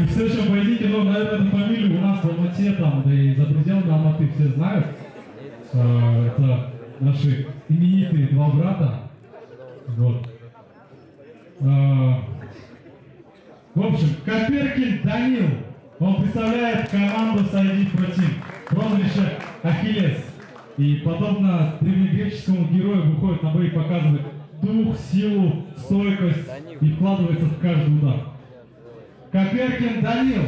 И в следующем поединке, ну, наверное, эту фамилию у нас в Алмате, там, да и за пределами Алматы все знают. Э, Это наши именитые два брата. Вот. Э, В общем, Коперкин Данил. Он представляет команду Сайдит Протим. Прозвище Ахиллес. И подобно древнегреческому герою выходит на бои и показывает дух, силу, стойкость и вкладывается в каждый удар. Коперкин Данил.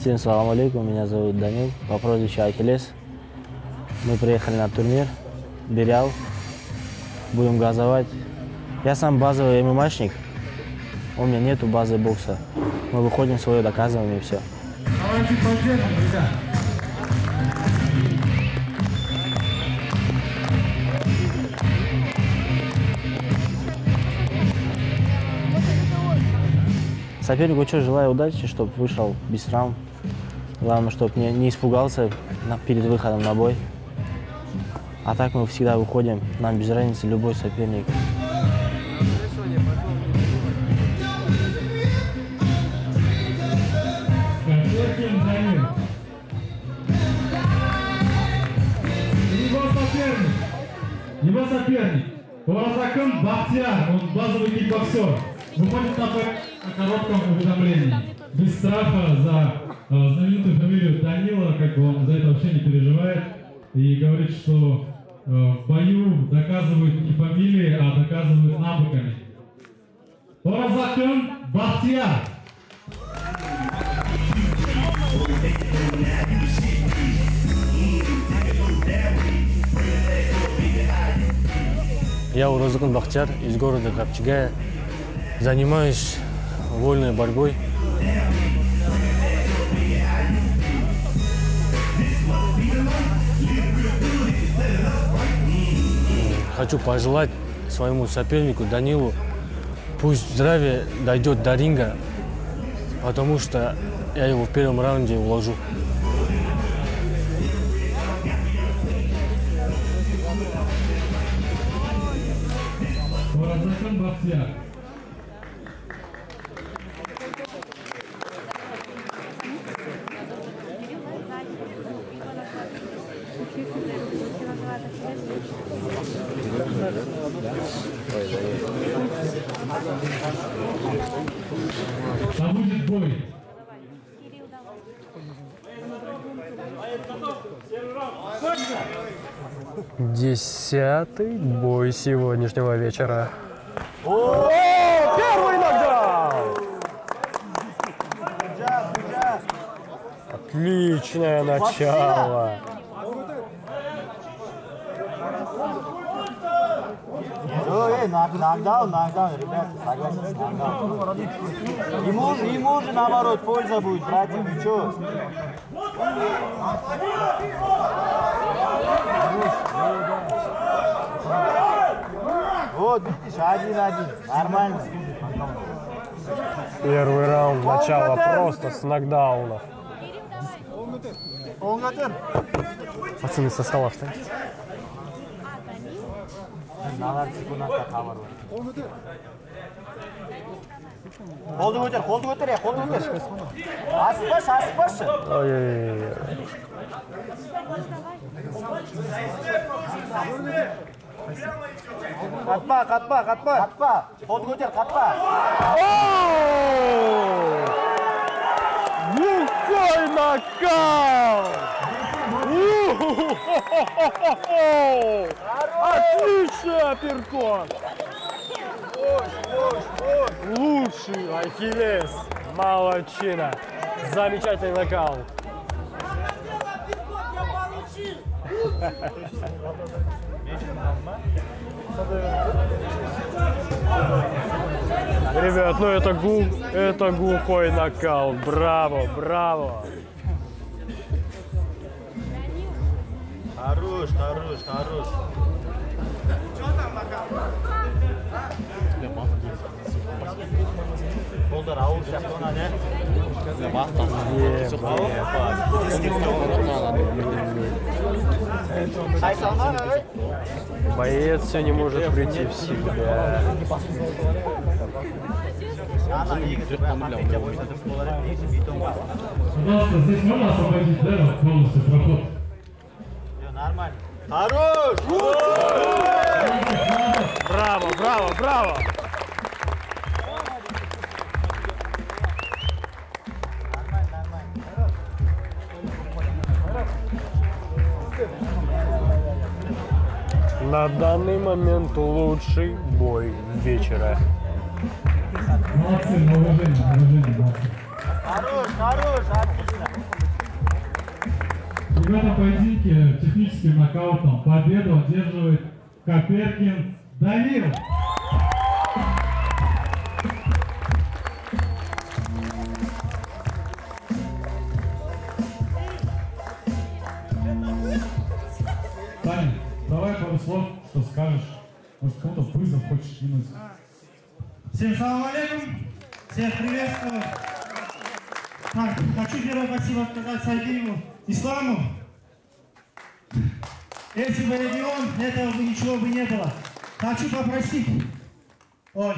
Всем салам алейкум, меня зовут Данил, по прозвищу Ахиллес. Мы приехали на турнир, Берял, будем газовать. Я сам базовый ММАшник, у меня нету базы бокса. Мы выходим свое, доказываем и все. Давайте поддержим, ребят. Сопернику что, желаю удачи, чтобы вышел без травм. Главное, чтобы не, не испугался на- перед выходом на бой. А так мы всегда выходим, нам без разницы любой соперник. Его соперник. Уразакын Бахтияр. Он базовый кикбоксер. Выходит на коротком уведомлении. Без страха за э, знаменитую фамилию Данила, как бы он за это вообще не переживает. И говорит, что э, в бою доказывают не фамилии, а доказывают навыками. Уразакын Бахтияр. Я Уразыкин Бахтияр из города Капчигая. Занимаюсь вольной борьбой. Хочу пожелать своему сопернику Данилу, пусть здравие дойдет до ринга, потому что я его в первом раунде уложу. Бахтияр. Да будет бой. Десятый бой сегодняшнего вечера. О, первый нокдаун! Отличное начало. Ой, нокдаун, нокдаун, ребята, согласен, нокдаун. Ему, же- ему же наоборот польза будет, братья, вы чё? Вот, видишь, один-один, нормально. Первый раунд, начало просто с нокдаунов. Пацаны со стола встаньте. Нағар секундтта хабар бар. Қолды көтер, қолды көтер, е, қолды көтер. Асықпашы, асықпашы. Ой-ой-ой. Қатпа, қатпа, қатпа. Қатпа. Қолды көтер, қатпа. Глухой нокаут! Апперкот! Лучший Ахиллес! Молодчина! Замечательный нокаут! Ребят, ну это, гу, это глухой нокаут. Браво, браво. Хорош, хорош, хорош. Қолдар ауыр сияқты? Боец все не может прийти в себя. Пожалуйста, здесь можно освободить, да, полностью проход? Нормально. Хорош! Браво, браво, браво! На данный момент лучший бой вечера. Хорош, хорош, техническим нокаутом победу одерживает Коперкин Данил. Таня, давай пару слов, что скажешь. Может, кому-то вызов хочешь кинуть. Всем салам алейкум, всех приветствую. Так, хочу первое спасибо сказать Сайдиеву Исламу. Если бы не он, этого бы ничего бы не было. Хочу попросить. Ой,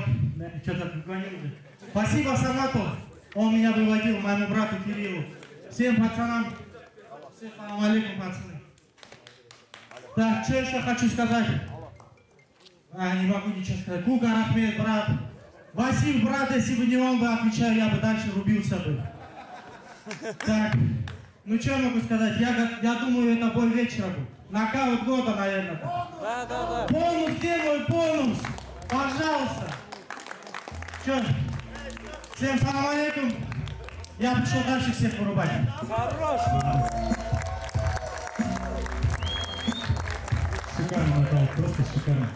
что-то уже. Спасибо Самату. Он меня выводил, моему брату Кириллу. Всем пацанам. Всем алейкум, пацаны. Так, что еще хочу сказать? А, не могу ничего сказать. Кука Рахмет, брат. Василь, брат, если бы не он бы отвечал, я бы дальше рубился бы. Так, ну что я могу сказать? Я, я думаю, это бой вечера был. Нокаут года, наверное. Да, да, да. Бонус, где мой бонус? Пожалуйста. Че? Всем салам алейкум. Я пришел дальше всех вырубать. Шикарный нокаут, просто шикарный.